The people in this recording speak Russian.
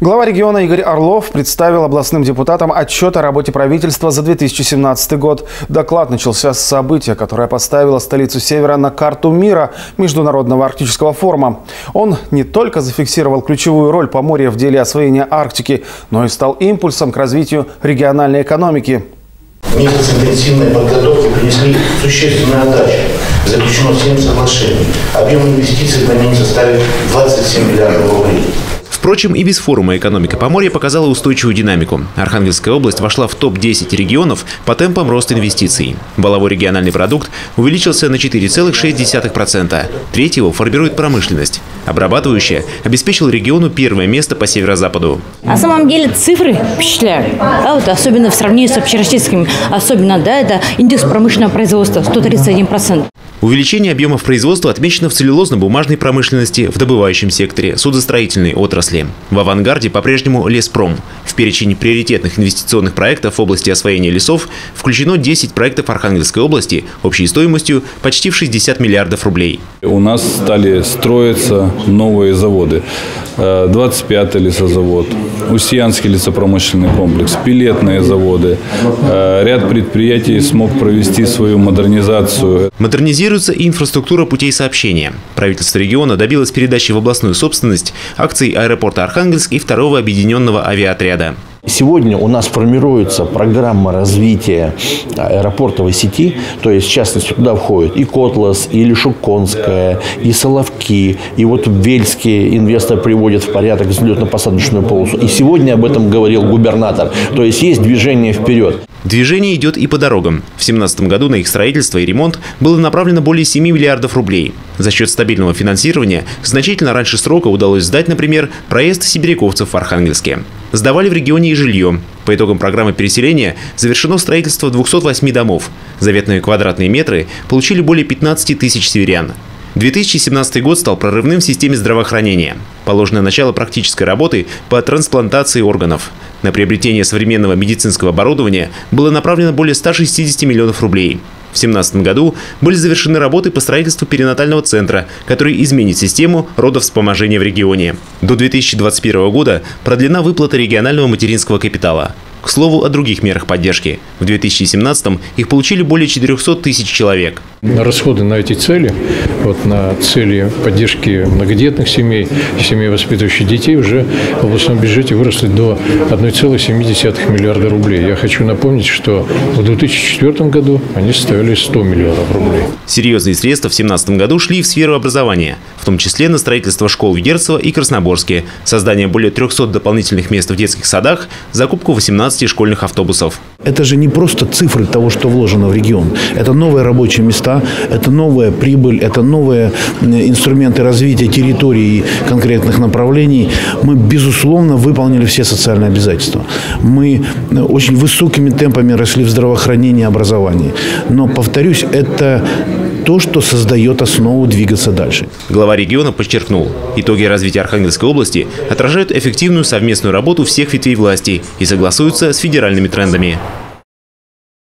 Глава региона Игорь Орлов представил областным депутатам отчет о работе правительства за 2017 год. Доклад начался с события, которое поставило столицу Севера на карту мира Международного арктического форума. Он не только зафиксировал ключевую роль Поморья в деле освоения Арктики, но и стал импульсом к развитию региональной экономики. Месяц интенсивной подготовки принесли существенную отдачу. Заключено 7 соглашений. Объем инвестиций по ним составит 27 миллиардов рублей. Впрочем, и без форума экономика Поморья показала устойчивую динамику. Архангельская область вошла в топ-10 регионов по темпам роста инвестиций. Воловой региональный продукт увеличился на 4,6%. Треть его формирует промышленность. Обрабатывающая обеспечила региону первое место по северо-западу. На самом деле цифры впечатляют. Да, вот особенно в сравнении с общероссийским. Особенно, да, это индекс промышленного производства 131%. Увеличение объемов производства отмечено в целлюлозно-бумажной промышленности, в добывающем секторе, судостроительной отрасли. В авангарде по-прежнему леспром. В перечень приоритетных инвестиционных проектов в области освоения лесов включено 10 проектов Архангельской области общей стоимостью почти в 60 миллиардов рублей. У нас стали строиться новые заводы. 25-й лесозавод, Устьянский лесопромышленный комплекс, пилетные заводы. Ряд предприятий смог провести свою модернизацию. Модернизируется и инфраструктура путей сообщения. Правительство региона добилось передачи в областную собственность акций аэропорта Архангельск и второго объединенного авиаотряда. Сегодня у нас формируется программа развития аэропортовой сети, то есть, в частности, туда входят и Котлас, и Лешуконская, и Соловки, и вот в Вельске инвестор приводит в порядок взлетно-посадочную полосу. И сегодня об этом говорил губернатор. То есть, есть движение вперед. Движение идет и по дорогам. В 2017 году на их строительство и ремонт было направлено более 7 миллиардов рублей. За счет стабильного финансирования значительно раньше срока удалось сдать, например, проезд сибиряковцев в Архангельске. Сдавали в регионе и жилье. По итогам программы переселения завершено строительство 208 домов. Заветные квадратные метры получили более 15 тысяч северян. 2017 год стал прорывным в системе здравоохранения. Положено начало практической работы по трансплантации органов. На приобретение современного медицинского оборудования было направлено более 160 миллионов рублей. В 2017 году были завершены работы по строительству перинатального центра, который изменит систему родовспоможения в регионе. До 2021 года продлена выплата регионального материнского капитала. К слову о других мерах поддержки. В 2017-м их получили более 400 тысяч человек. Расходы на эти цели, вот на цели поддержки многодетных семей и семей, воспитывающих детей, уже в областном бюджете выросли до 1,7 миллиарда рублей. Я хочу напомнить, что в 2004 году они составили 100 миллионов рублей. Серьезные средства в 2017 году шли в сферу образования, в том числе на строительство школ в Герцево и Красноборске, создание более 300 дополнительных мест в детских садах, закупку 18 школьных автобусов. Это же не просто цифры того, что вложено в регион. Это новые рабочие места, это новая прибыль, это новые инструменты развития территории и конкретных направлений. Мы, безусловно, выполнили все социальные обязательства. Мы очень высокими темпами росли в здравоохранении и образовании. Но, повторюсь, это то, что создает основу двигаться дальше. Глава региона подчеркнул, итоги развития Архангельской области отражают эффективную совместную работу всех ветвей власти и согласуются с федеральными трендами.